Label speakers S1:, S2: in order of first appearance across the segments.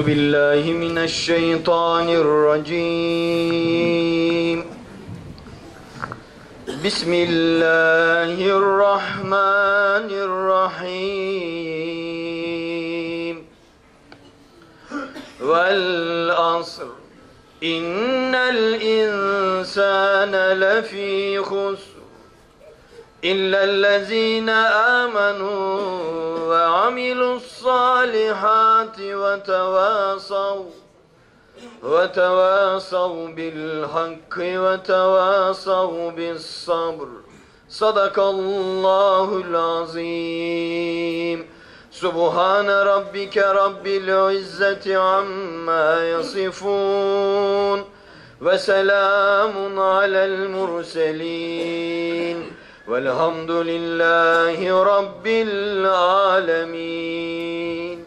S1: بالله من الشيطان الرجيم. بسم الله الرحمن الرحيم. والأصر إن الإنسان لفي خسر إلا الذين آمنوا وعملوا الصالحات وتواصوا وتواصوا بالحق وتواصوا بالصبر صدق الله العظيم سبحان ربك رب العزة عما يصفون وسلام على المرسلين Velhamdülillahi
S2: Rabbil alemin.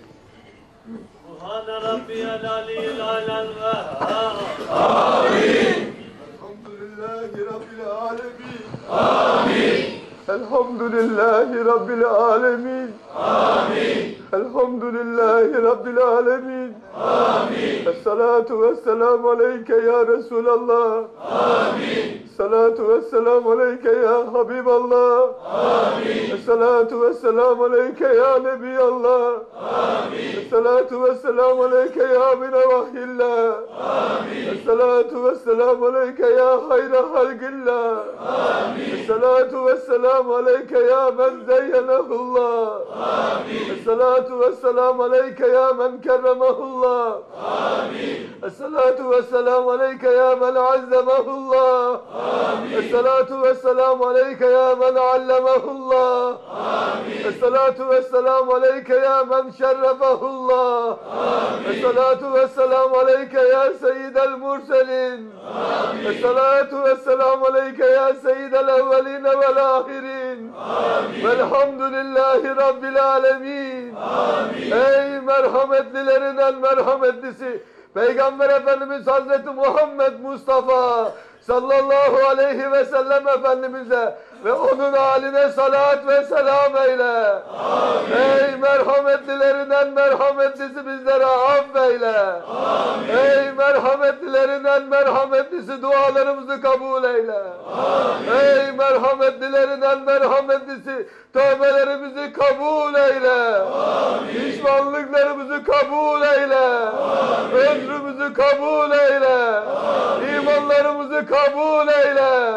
S2: Subhane Rabbiyel alil
S3: alel vehhab. Amin. Elhamdülillahi Rabbil alemin. Amin. Elhamdülillahi Rabbil alemin. Amin. Elhamdülillahi Rabbil alemin. Amin. Esselatu vesselamu aleyke ya Resulallah. Amin. آمين الصلاة والسلام عليك يا حبيب الله. آمين. الصلاة والسلام عليك يا نبي الله. آمين. الصلاة والسلام عليك يا من وحي الله. الصلاة والسلام عليك يا خير خلق الله. آمين. الصلاة والسلام عليك يا من زينه الله. آمين. الصلاة والسلام عليك يا من كرمه الله. آمين. الصلاة والسلام عليك يا من عزمه الله. Amin. Esselatu vesselamu aleyke ya men allemehullah. Amin. Esselatu vesselamu aleyke ya men şerrefehullah. Amin. Esselatu ve vesselamu aleyke ya seyyidel murselin. Amin. Esselatu vesselamu aleyke ya seyyidel evveline vel ahirin. Amin. Velhamdülillahi Rabbil alemin. Amin. Ey merhametlilerin en merhametlisi. Peygamber Efendimiz Hazreti Muhammed Mustafa sallallahu aleyhi ve sellem Efendimiz'e ve onun haline salat ve selam eyle. Ey merhametlilerin en merhametlisi bizlere affeyle. Ey merhametlilerin en merhametlisi dualarımızı kabul eyle. Ey merhametlilerin en merhametlisi tövbelerimizi kabul eyle. Pişmanlıklarımızı kabul eyle. Özrümüzü kabul eyle. İmanlarımızı kabul eyle.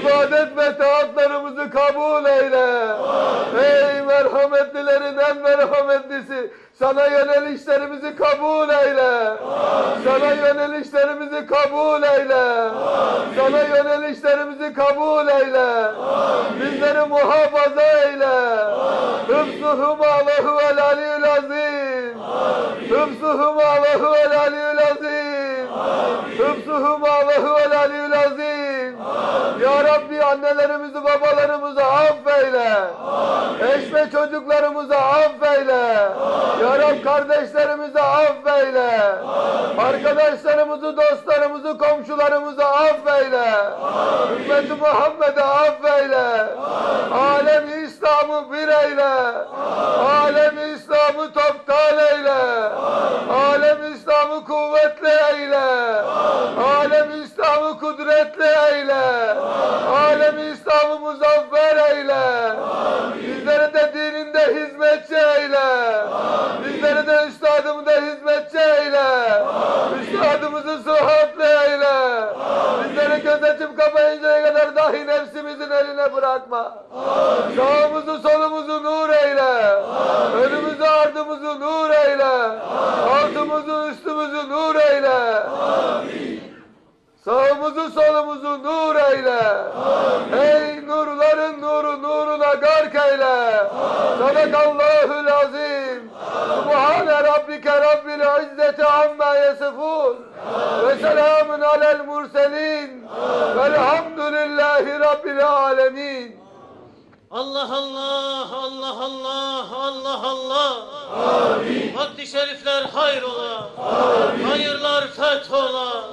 S3: İbadet ve taatlarımızı kabul eyle. Ey merhametlilerin en merhametlisi sana yönelişlerimizi kabul eyle. Sana yönelişlerimizi kabul eyle. Sana yönelişlerimizi kabul eyle. Bizleri muhafaza eyle. Hıfzuhum Allahu el aliyyül azim. Hıfzuhum Allahu el aliyyül azim. Hıfzuhum Allahu el aliyyül azim. Ya Rabbi annelerimizi babalarımızı affeyle. Eş ve çocuklarımızı affeyle. Ya Rab kardeşlerimizi affeyle. Arkadaşlarımızı, dostlarımızı, komşularımızı affeyle. Ümmeti Muhammed'i affeyle. Alem İslam'ı bir eyle. Alem İslam'ı toptan eyle. Alem İslam'ı kuvvetli eyle. Alem İslam'ı kudretli eyle. Alem İslam'ı muzaffer eyle. Bizleri de dininde hizmetçi eyle. Bizleri de üstadımı da hizmetçi eyle. Üstadımızı sıhhatli eyle. Bizleri göz açıp kapayıncaya kadar dahi nefsimizin eline bırakma. Sağımızı solumuzu nur eyle. Önümüzü ardımızı nur eyle. Altımızı üstümüzü nur eyle. Sağımızı solumuzu nur eyle. Ey nurların nuru nuruna gark eyle. Sadakallahul azim. Subhane rabbike rabbil izzeti amma yasifun. Ve selamun alel murselin. Velhamdülillahi rabbil alemin.
S2: Allah Allah, Allah Allah, Allah Allah. Vakti şerifler hayrola. Hayırlar fethola.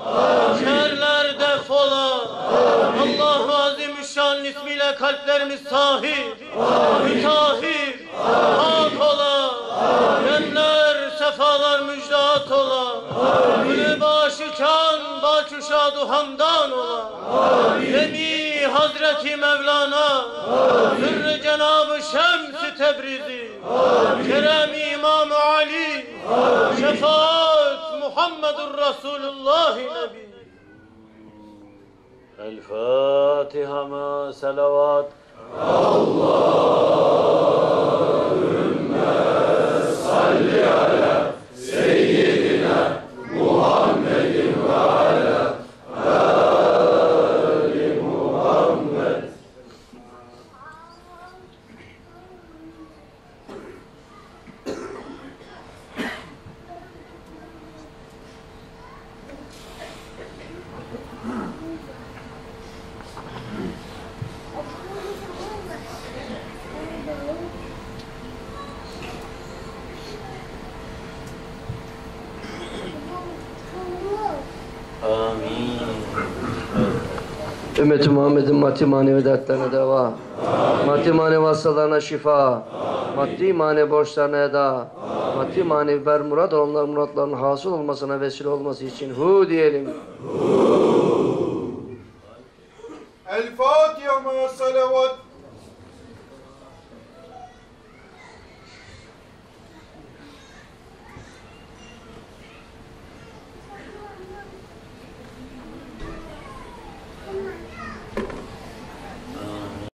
S2: Şerler defola. Allahu Azimüşşan ismiyle kalplerimiz sahip, mütahhir, hak ola. Genler sefalar müjdat ola. Gülü başı kan, başuşadu hamdan ola. Demi Hazreti Mevlana, Sırrı Cenab-ı Şems-i Tebrizi, Kerem İmam Ali, Şefaat Muhammedur Resulullah Nebi. El Fatiha ma selavat. Amin.
S4: Ümmeti Muhammed'in maddi manevi dertlerine deva. Maddi manevi hastalarına şifa. Maddi manevi borçlarına eda. Maddi manevi ber murad onlar muratlarının hasıl olmasına vesile olması için hu diyelim.
S3: El